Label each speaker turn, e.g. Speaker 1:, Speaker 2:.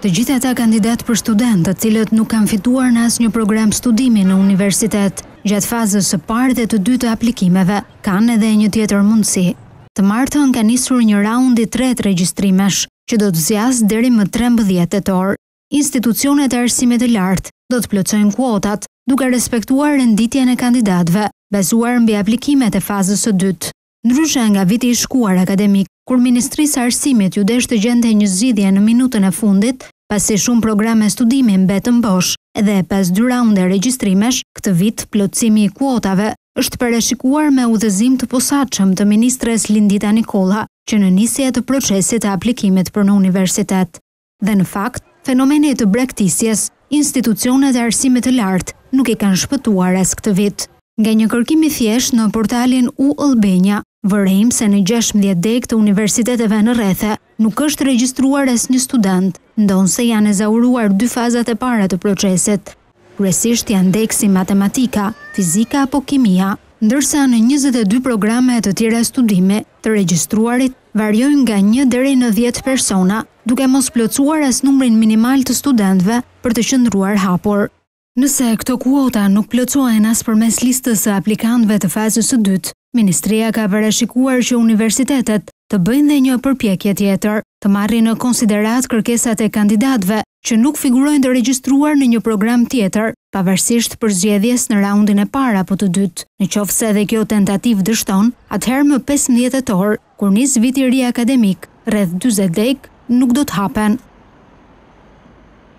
Speaker 1: Të gjithë ata kandidatë për student të cilët nuk kanë fituar në asnjë program studimi në universitet gjatë fazës së parë dhe të dytë të aplikimeve, kanë edhe një tjetër mundësi. Të martën ka nisur një raund i tretë regjistrimesh, që do të zgjasë deri më trembëdhjetë tetor. Institucionet e arsimit të lartë do të plotësojnë kuotat, duke respektuar renditjen e kandidatëve, bazuar mbi aplikimet e fazës së dytë. Ndryshe nga viti i shkuar akademik, kur Ministrisë së Arsimit iu desh të gjente një zgjidhje në minutën e fundit, pasi shumë programe studimi mbetën bosh edhe pas dy raunde regjistrimesh, këtë vit plotësimi i kuotave është parashikuar me udhëzim të posaçëm të ministres Lindita Nikolla që në nisje të procesit të aplikimit për në universitet. Dhe në fakt, fenomenit të braktisjes, institucionet e arsimit të lartë nuk i kanë shpëtuar as këtë vit. Nga një kërkim i thjeshtë në portalin U-Albania, vërejmë se në gjashtëmbëdhjetë degë të universiteteve në rrethe, nuk është regjistruar asnjë student, ndonëse janë ezauruar dy fazat e para të procesit. Kryesisht janë degë si matematika, fizika apo kimia. Ndërsa në njëzet e dy programe të tjera studimi, të regjistruarit variojnë nga një deri në dhjetë persona, duke mos plotësuar as numrin minimal të studentëve për të qëndruar hapur. Nëse këto kuota nuk plotësohen as përmes listës së aplikantëve të fazës së dytë, Ministria ka parashikuar që universitetet të bëjnë dhe një përpjekje tjetër, të marrin në konsideratë kërkesat e kandidatëve që nuk figurojnë të regjistruar në një program tjetër, pavarësisht përzgjedhjes në raundin e parë apo të dytë. Në qoftë se edhe kjo tentativë dështon, atëherë më pesëmbëdhjetë tetor, kur nis viti i ri akademik, rreth dyzet degë nuk do të hapen.